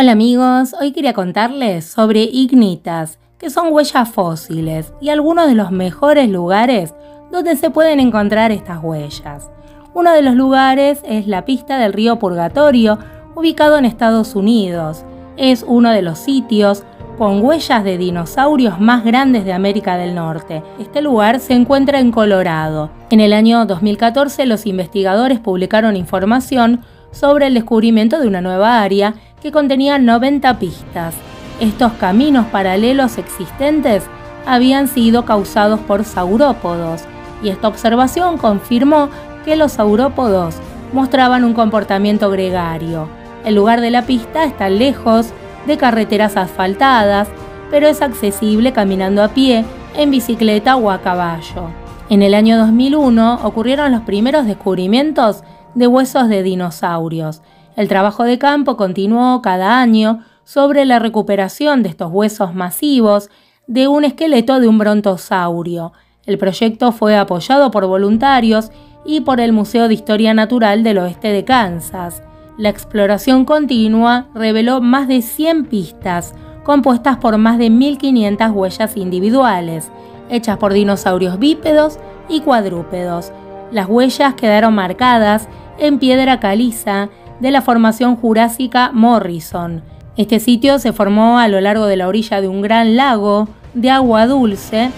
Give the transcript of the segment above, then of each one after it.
Hola amigos, hoy quería contarles sobre ignitas, que son huellas fósiles y algunos de los mejores lugares donde se pueden encontrar estas huellas. Uno de los lugares es la pista del río Purgatorio, ubicado en Estados Unidos. Es uno de los sitios con huellas de dinosaurios más grandes de América del Norte. Este lugar se encuentra en Colorado. En el año 2014 los investigadores publicaron información sobre el descubrimiento de una nueva área que contenía 90 pistas. Estos caminos paralelos existentes habían sido causados por saurópodos, y esta observación confirmó que los saurópodos mostraban un comportamiento gregario. El lugar de la pista está lejos de carreteras asfaltadas, pero es accesible caminando a pie, en bicicleta o a caballo. En el año 2001 ocurrieron los primeros descubrimientos de huesos de dinosaurios, el trabajo de campo continuó cada año sobre la recuperación de estos huesos masivos de un esqueleto de un brontosaurio. El proyecto fue apoyado por voluntarios y por el Museo de Historia Natural del Oeste de Kansas. La exploración continua reveló más de 100 pistas, compuestas por más de 1.500 huellas individuales, hechas por dinosaurios bípedos y cuadrúpedos. Las huellas quedaron marcadas en piedra caliza de la formación jurásica Morrison. Este sitio se formó a lo largo de la orilla de un gran lago de agua dulce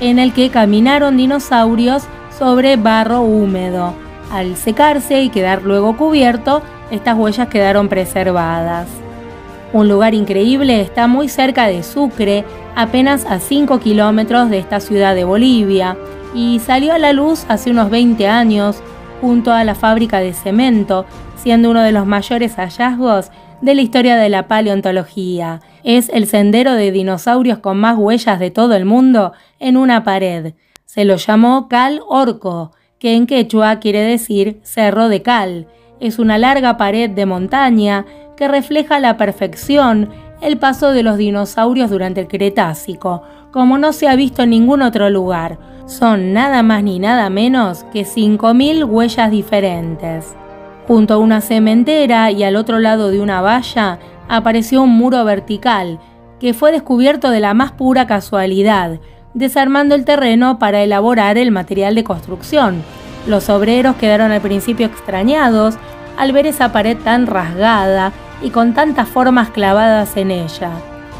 en el que caminaron dinosaurios sobre barro húmedo. Al secarse y quedar luego cubierto, estas huellas quedaron preservadas. Un lugar increíble está muy cerca de Sucre, apenas a 5 kilómetros de esta ciudad de Bolivia, y salió a la luz hace unos 20 años junto a la fábrica de cemento, siendo uno de los mayores hallazgos de la historia de la paleontología. Es el sendero de dinosaurios con más huellas de todo el mundo en una pared. Se lo llamó Cal Orco, que en quechua quiere decir cerro de cal. Es una larga pared de montaña que refleja la perfección el paso de los dinosaurios durante el Cretácico, como no se ha visto en ningún otro lugar. Son nada más ni nada menos que 5.000 huellas diferentes. Junto a una cementera y al otro lado de una valla apareció un muro vertical, que fue descubierto de la más pura casualidad, desarmando el terreno para elaborar el material de construcción. Los obreros quedaron al principio extrañados al ver esa pared tan rasgada y con tantas formas clavadas en ella.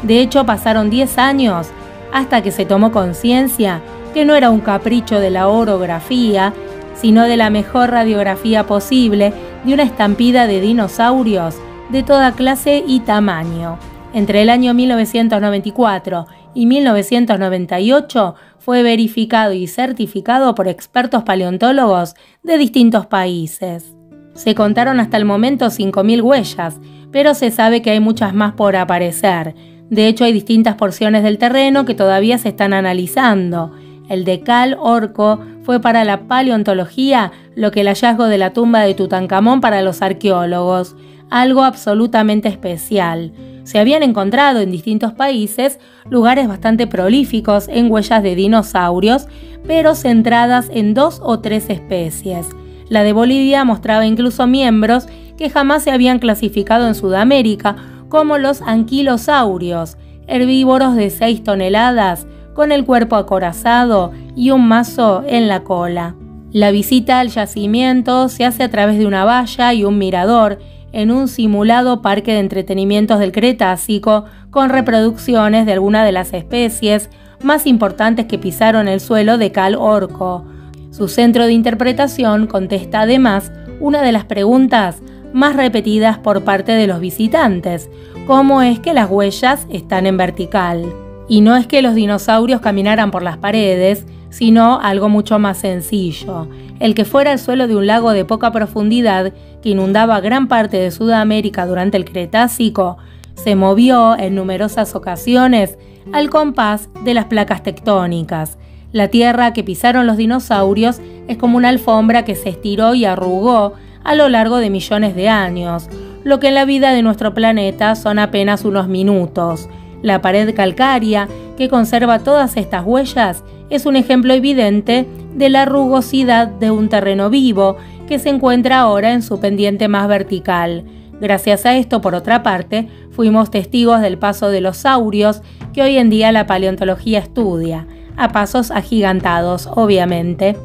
De hecho, pasaron 10 años hasta que se tomó conciencia que no era un capricho de la orografía, sino de la mejor radiografía posible de una estampida de dinosaurios de toda clase y tamaño. Entre el año 1994 y 1998 fue verificado y certificado por expertos paleontólogos de distintos países. Se contaron hasta el momento 5.000 huellas, pero se sabe que hay muchas más por aparecer. De hecho, hay distintas porciones del terreno que todavía se están analizando. El de Cal Orco fue para la paleontología lo que el hallazgo de la tumba de Tutankamón para los arqueólogos, algo absolutamente especial. Se habían encontrado en distintos países lugares bastante prolíficos en huellas de dinosaurios, pero centradas en dos o tres especies. La de Bolivia mostraba incluso miembros que jamás se habían clasificado en Sudamérica, como los anquilosaurios, herbívoros de 6 toneladas, con el cuerpo acorazado y un mazo en la cola. La visita al yacimiento se hace a través de una valla y un mirador en un simulado parque de entretenimientos del Cretácico con reproducciones de algunas de las especies más importantes que pisaron el suelo de Cal Orco. Su centro de interpretación contesta además una de las preguntas más repetidas por parte de los visitantes, ¿cómo es que las huellas están en vertical? Y no es que los dinosaurios caminaran por las paredes, sino algo mucho más sencillo, el que fuera el suelo de un lago de poca profundidad que inundaba gran parte de Sudamérica durante el Cretácico, se movió en numerosas ocasiones al compás de las placas tectónicas. La tierra que pisaron los dinosaurios es como una alfombra que se estiró y arrugó a lo largo de millones de años, lo que en la vida de nuestro planeta son apenas unos minutos. La pared calcárea, que conserva todas estas huellas, es un ejemplo evidente de la rugosidad de un terreno vivo que se encuentra ahora en su pendiente más vertical. Gracias a esto, por otra parte, fuimos testigos del paso de los saurios que hoy en día la paleontología estudia, a pasos agigantados, obviamente.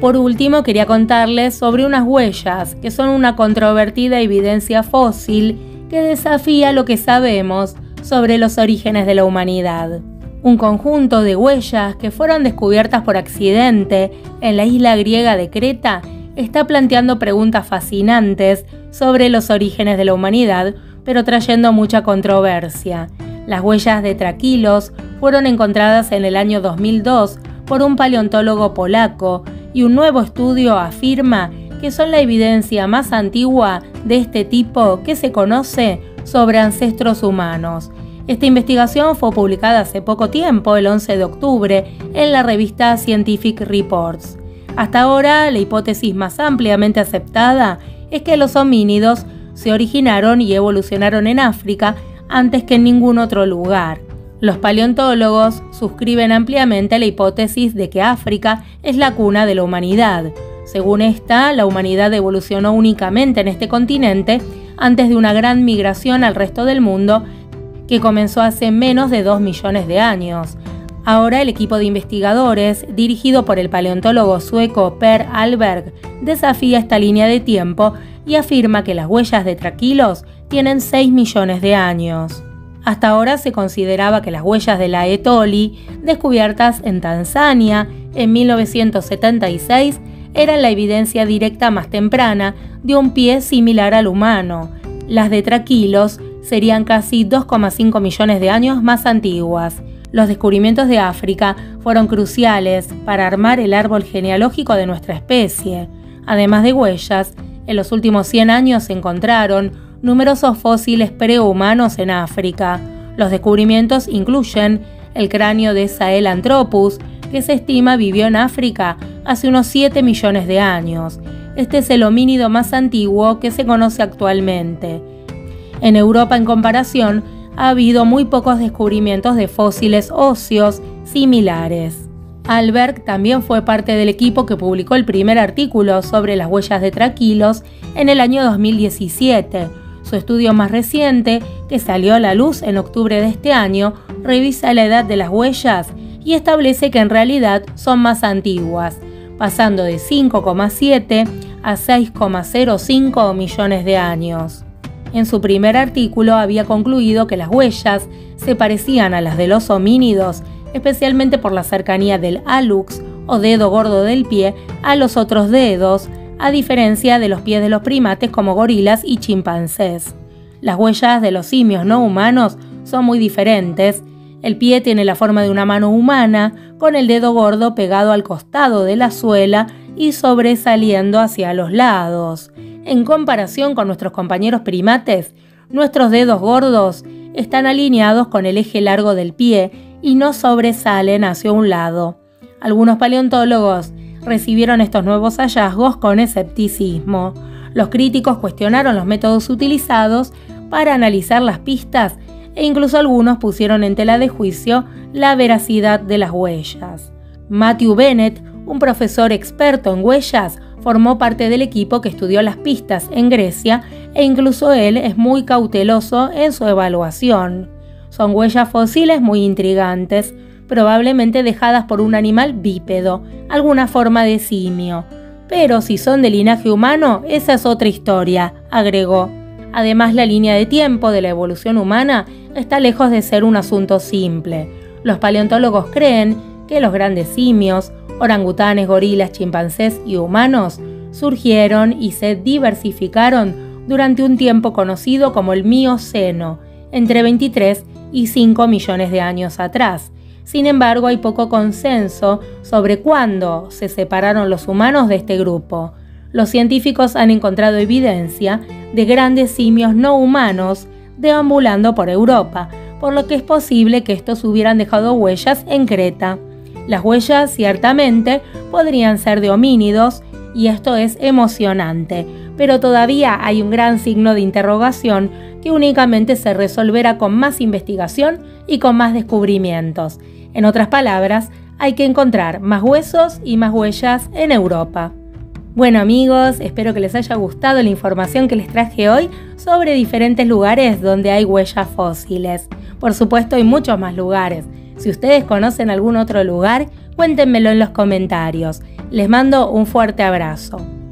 Por último, quería contarles sobre unas huellas, que son una controvertida evidencia fósil que desafía lo que sabemos sobre los orígenes de la humanidad. Un conjunto de huellas que fueron descubiertas por accidente en la isla griega de Creta está planteando preguntas fascinantes sobre los orígenes de la humanidad, pero trayendo mucha controversia. Las huellas de traquilos fueron encontradas en el año 2002 por un paleontólogo polaco y un nuevo estudio afirma que son la evidencia más antigua de este tipo que se conoce sobre ancestros humanos. Esta investigación fue publicada hace poco tiempo, el 11 de octubre, en la revista Scientific Reports. Hasta ahora, la hipótesis más ampliamente aceptada es que los homínidos se originaron y evolucionaron en África antes que en ningún otro lugar. Los paleontólogos suscriben ampliamente la hipótesis de que África es la cuna de la humanidad. Según esta, la humanidad evolucionó únicamente en este continente antes de una gran migración al resto del mundo que comenzó hace menos de 2 millones de años. Ahora el equipo de investigadores, dirigido por el paleontólogo sueco Per Alberg, desafía esta línea de tiempo y afirma que las huellas de traquilos tienen 6 millones de años. Hasta ahora se consideraba que las huellas de la Etoli, descubiertas en Tanzania en 1976, eran la evidencia directa más temprana de un pie similar al humano. Las de traquilos serían casi 2,5 millones de años más antiguas los descubrimientos de África fueron cruciales para armar el árbol genealógico de nuestra especie. Además de huellas, en los últimos 100 años se encontraron numerosos fósiles prehumanos en África. Los descubrimientos incluyen el cráneo de Sahelanthropus, que se estima vivió en África hace unos 7 millones de años. Este es el homínido más antiguo que se conoce actualmente. En Europa, en comparación, ha habido muy pocos descubrimientos de fósiles óseos similares. Alberg también fue parte del equipo que publicó el primer artículo sobre las huellas de traquilos en el año 2017. Su estudio más reciente, que salió a la luz en octubre de este año, revisa la edad de las huellas y establece que en realidad son más antiguas, pasando de 5,7 a 6,05 millones de años. En su primer artículo había concluido que las huellas se parecían a las de los homínidos, especialmente por la cercanía del alux o dedo gordo del pie a los otros dedos, a diferencia de los pies de los primates como gorilas y chimpancés. Las huellas de los simios no humanos son muy diferentes. El pie tiene la forma de una mano humana, con el dedo gordo pegado al costado de la suela y sobresaliendo hacia los lados. En comparación con nuestros compañeros primates, nuestros dedos gordos están alineados con el eje largo del pie y no sobresalen hacia un lado. Algunos paleontólogos recibieron estos nuevos hallazgos con escepticismo. Los críticos cuestionaron los métodos utilizados para analizar las pistas e incluso algunos pusieron en tela de juicio la veracidad de las huellas. Matthew Bennett, un profesor experto en huellas, formó parte del equipo que estudió las pistas en Grecia e incluso él es muy cauteloso en su evaluación. Son huellas fósiles muy intrigantes, probablemente dejadas por un animal bípedo, alguna forma de simio. Pero si son de linaje humano, esa es otra historia, agregó. Además, la línea de tiempo de la evolución humana está lejos de ser un asunto simple. Los paleontólogos creen que los grandes simios, orangutanes, gorilas, chimpancés y humanos surgieron y se diversificaron durante un tiempo conocido como el Mioceno, entre 23 y 5 millones de años atrás. Sin embargo, hay poco consenso sobre cuándo se separaron los humanos de este grupo. Los científicos han encontrado evidencia de grandes simios no humanos deambulando por Europa, por lo que es posible que estos hubieran dejado huellas en Creta. Las huellas ciertamente podrían ser de homínidos y esto es emocionante, pero todavía hay un gran signo de interrogación que únicamente se resolverá con más investigación y con más descubrimientos. En otras palabras, hay que encontrar más huesos y más huellas en Europa. Bueno amigos, espero que les haya gustado la información que les traje hoy sobre diferentes lugares donde hay huellas fósiles. Por supuesto hay muchos más lugares. Si ustedes conocen algún otro lugar, cuéntenmelo en los comentarios. Les mando un fuerte abrazo.